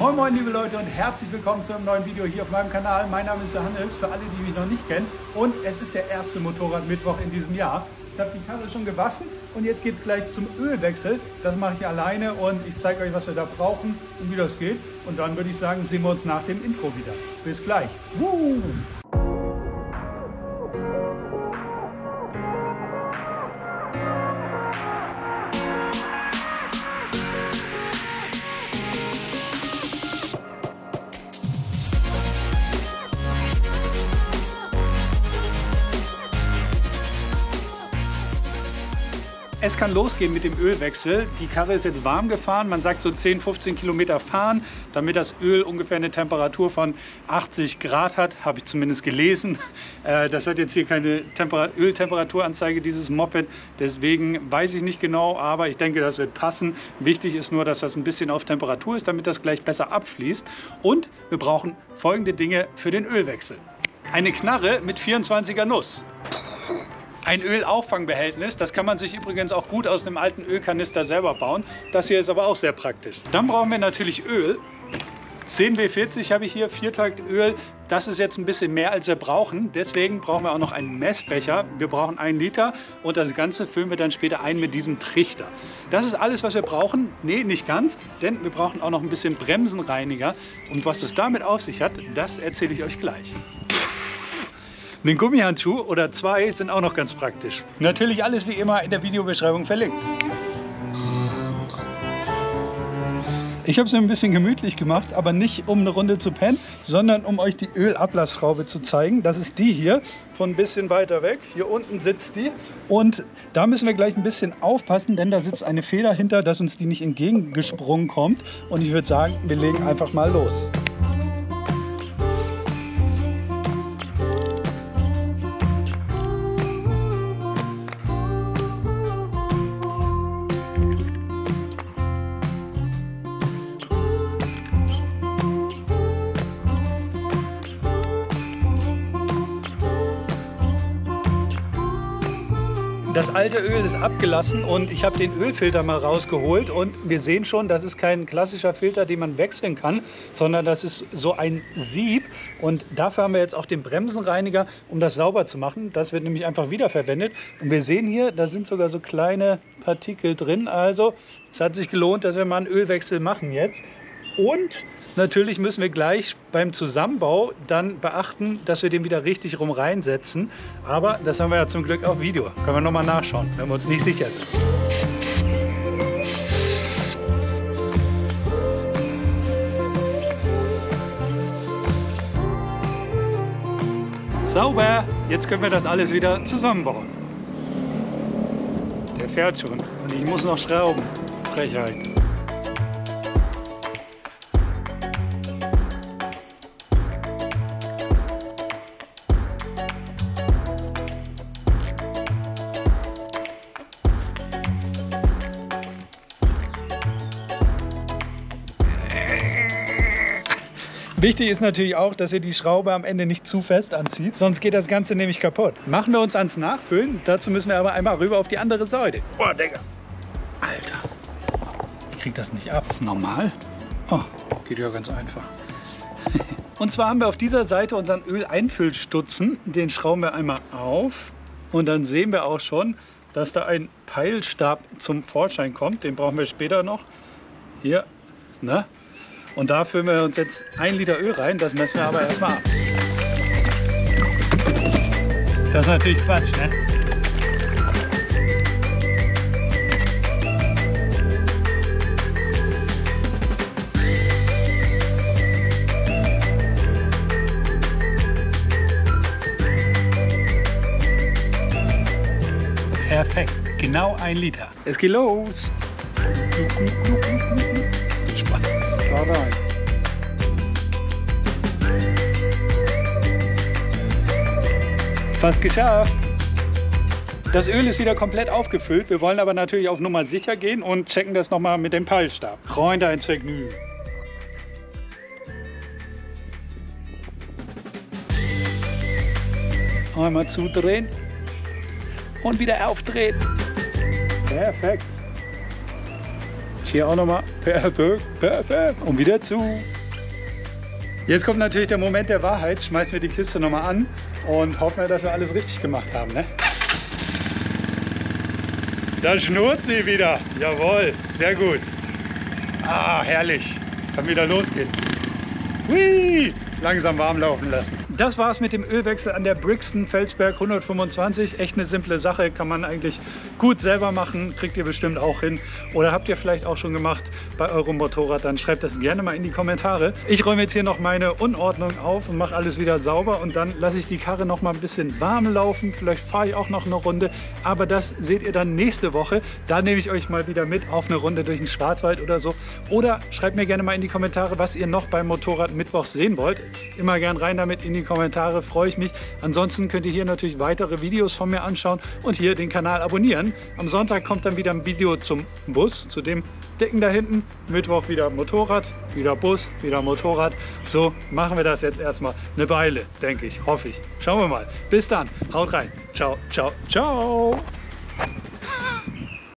Moin Moin liebe Leute und herzlich willkommen zu einem neuen Video hier auf meinem Kanal. Mein Name ist Johannes, für alle, die mich noch nicht kennen. Und es ist der erste Motorradmittwoch in diesem Jahr. Ich habe die Karre schon gewaschen und jetzt geht es gleich zum Ölwechsel. Das mache ich alleine und ich zeige euch, was wir da brauchen und wie das geht. Und dann würde ich sagen, sehen wir uns nach dem Intro wieder. Bis gleich. Woo! Es kann losgehen mit dem Ölwechsel. Die Karre ist jetzt warm gefahren. Man sagt so 10, 15 Kilometer fahren, damit das Öl ungefähr eine Temperatur von 80 Grad hat. Habe ich zumindest gelesen. Äh, das hat jetzt hier keine Öltemperaturanzeige, dieses Moped. Deswegen weiß ich nicht genau, aber ich denke, das wird passen. Wichtig ist nur, dass das ein bisschen auf Temperatur ist, damit das gleich besser abfließt. Und wir brauchen folgende Dinge für den Ölwechsel. Eine Knarre mit 24er Nuss. Ein Ölauffangbehältnis, das kann man sich übrigens auch gut aus einem alten Ölkanister selber bauen. Das hier ist aber auch sehr praktisch. Dann brauchen wir natürlich Öl. 10W40 habe ich hier, Viertaktöl. Das ist jetzt ein bisschen mehr, als wir brauchen. Deswegen brauchen wir auch noch einen Messbecher. Wir brauchen einen Liter und das Ganze füllen wir dann später ein mit diesem Trichter. Das ist alles, was wir brauchen. Nee, nicht ganz, denn wir brauchen auch noch ein bisschen Bremsenreiniger. Und was es damit auf sich hat, das erzähle ich euch gleich. Den Gummihandschuh oder zwei sind auch noch ganz praktisch. Natürlich alles wie immer in der Videobeschreibung verlinkt. Ich habe es mir ein bisschen gemütlich gemacht, aber nicht um eine Runde zu pennen, sondern um euch die Ölablassschraube zu zeigen. Das ist die hier, von ein bisschen weiter weg. Hier unten sitzt die. Und da müssen wir gleich ein bisschen aufpassen, denn da sitzt eine Feder hinter, dass uns die nicht entgegengesprungen kommt. Und ich würde sagen, wir legen einfach mal los. Das alte Öl ist abgelassen und ich habe den Ölfilter mal rausgeholt und wir sehen schon, das ist kein klassischer Filter, den man wechseln kann, sondern das ist so ein Sieb und dafür haben wir jetzt auch den Bremsenreiniger, um das sauber zu machen. Das wird nämlich einfach wiederverwendet und wir sehen hier, da sind sogar so kleine Partikel drin, also es hat sich gelohnt, dass wir mal einen Ölwechsel machen jetzt. Und natürlich müssen wir gleich beim Zusammenbau dann beachten, dass wir den wieder richtig rum reinsetzen. Aber das haben wir ja zum Glück auf Video. Können wir nochmal nachschauen, wenn wir uns nicht sicher sind. Sauber! Jetzt können wir das alles wieder zusammenbauen. Der fährt schon und ich muss noch schrauben. Frechheit. Wichtig ist natürlich auch, dass ihr die Schraube am Ende nicht zu fest anzieht, sonst geht das Ganze nämlich kaputt. Machen wir uns ans Nachfüllen. Dazu müssen wir aber einmal rüber auf die andere Seite. Boah, Digga. Alter. Ich krieg das nicht ab. Das ist normal. Oh, geht ja ganz einfach. Und zwar haben wir auf dieser Seite unseren Öleinfüllstutzen. Den schrauben wir einmal auf. Und dann sehen wir auch schon, dass da ein Peilstab zum Vorschein kommt. Den brauchen wir später noch. Hier, ne? Und da füllen wir uns jetzt ein Liter Öl rein. Das messen wir aber erstmal ab. Das ist natürlich Quatsch, ne? Perfekt, genau ein Liter. Es geht los. Da rein. Fast geschafft. Das Öl ist wieder komplett aufgefüllt. Wir wollen aber natürlich auf Nummer sicher gehen und checken das nochmal mit dem Peilstab. Freunde, ein Vergnügen. Einmal zudrehen und wieder aufdrehen. Perfekt. Hier auch nochmal. Perfekt, perfekt. Und wieder zu. Jetzt kommt natürlich der Moment der Wahrheit. Schmeißen wir die Kiste nochmal an und hoffen, dass wir alles richtig gemacht haben. Ne? Da schnurrt sie wieder. Jawohl, sehr gut. Ah, herrlich. Kann wieder losgehen. Hui! Langsam warm laufen lassen. Das war's mit dem Ölwechsel an der Brixton Felsberg 125. Echt eine simple Sache, kann man eigentlich gut selber machen, kriegt ihr bestimmt auch hin. Oder habt ihr vielleicht auch schon gemacht bei eurem Motorrad, dann schreibt das gerne mal in die Kommentare. Ich räume jetzt hier noch meine Unordnung auf und mache alles wieder sauber und dann lasse ich die Karre noch mal ein bisschen warm laufen. Vielleicht fahre ich auch noch eine Runde, aber das seht ihr dann nächste Woche. Da nehme ich euch mal wieder mit auf eine Runde durch den Schwarzwald oder so. Oder schreibt mir gerne mal in die Kommentare, was ihr noch beim Motorrad Mittwoch sehen wollt. Immer gern rein damit in die Kommentare, freue ich mich. Ansonsten könnt ihr hier natürlich weitere Videos von mir anschauen und hier den Kanal abonnieren. Am Sonntag kommt dann wieder ein Video zum Bus, zu dem Decken da hinten. Mittwoch wieder Motorrad, wieder Bus, wieder Motorrad. So machen wir das jetzt erstmal eine Weile, denke ich, hoffe ich. Schauen wir mal. Bis dann, haut rein. Ciao, ciao, ciao.